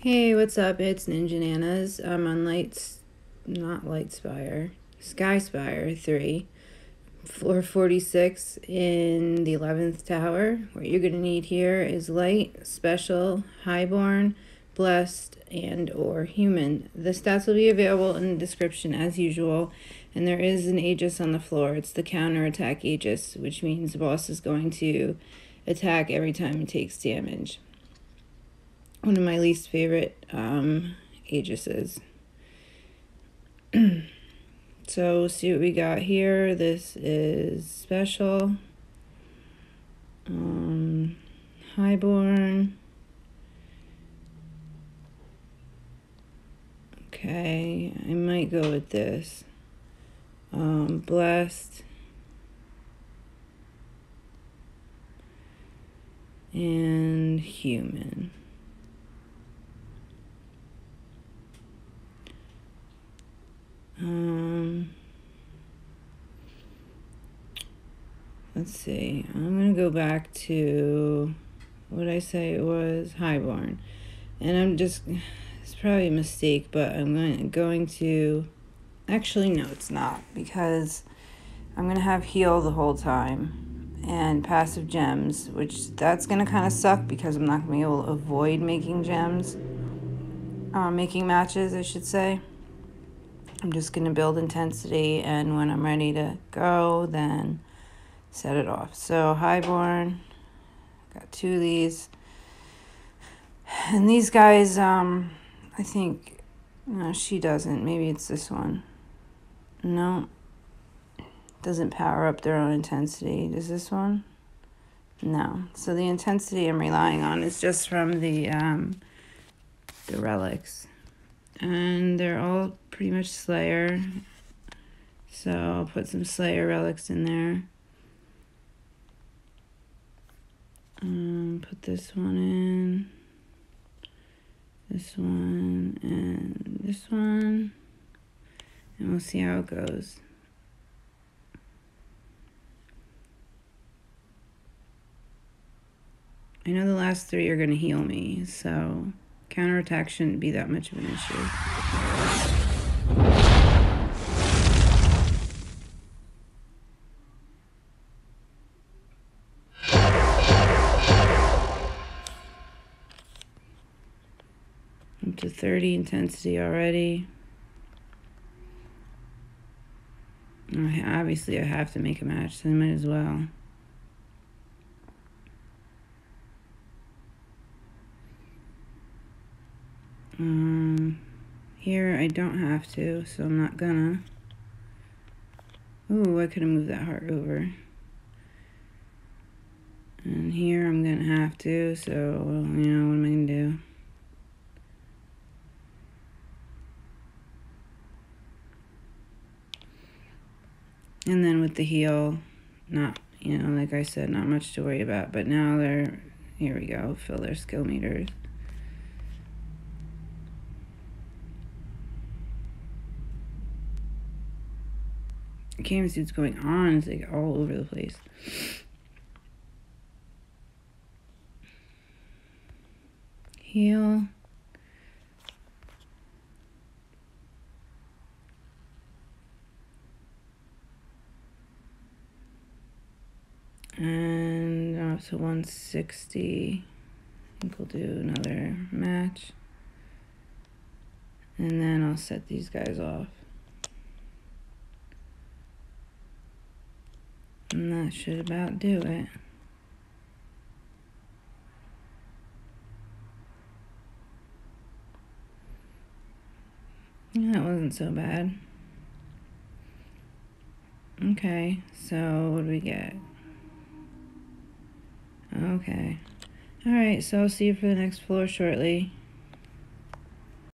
Hey, what's up? It's Ninja Nanas. I'm on Lights, not Lightspire, Sky Spire 3, floor 46 in the 11th tower. What you're going to need here is Light, Special, Highborn, Blessed, and or Human. The stats will be available in the description as usual, and there is an Aegis on the floor. It's the counter attack Aegis, which means the boss is going to attack every time it takes damage one of my least favorite um, Aegises. so see what we got here. This is special. Um, highborn. Okay, I might go with this. Um, blessed. And human. Um, let's see. I'm going to go back to what I say it was Highborn. And I'm just, it's probably a mistake, but I'm going, going to, actually, no, it's not, because I'm going to have heal the whole time and passive gems, which that's going to kind of suck because I'm not going to be able to avoid making gems, uh, making matches, I should say. I'm just going to build intensity and when I'm ready to go, then set it off. So highborn, got two of these. And these guys, um, I think, no, she doesn't. Maybe it's this one. No, doesn't power up their own intensity. Does this one? No. So the intensity I'm relying on is just from the, um, the relics and they're all pretty much Slayer. So I'll put some Slayer relics in there. Um, put this one in, this one, and this one, and we'll see how it goes. I know the last three are going to heal me, so counterattack shouldn't be that much of an issue. To 30 intensity already. Obviously, I have to make a match, so I might as well. Um, here I don't have to, so I'm not gonna. Ooh, I could have moved that heart over. And here I'm gonna have to, so, you know, what am I gonna do? And then with the heal, not, you know, like I said, not much to worry about. But now they're, here we go, fill their skill meters. I can't even see what's going on. It's like all over the place. Heal. And up to 160. I think we'll do another match. And then I'll set these guys off. And that should about do it. that wasn't so bad. Okay, so what do we get? Okay. Alright, so I'll see you for the next floor shortly.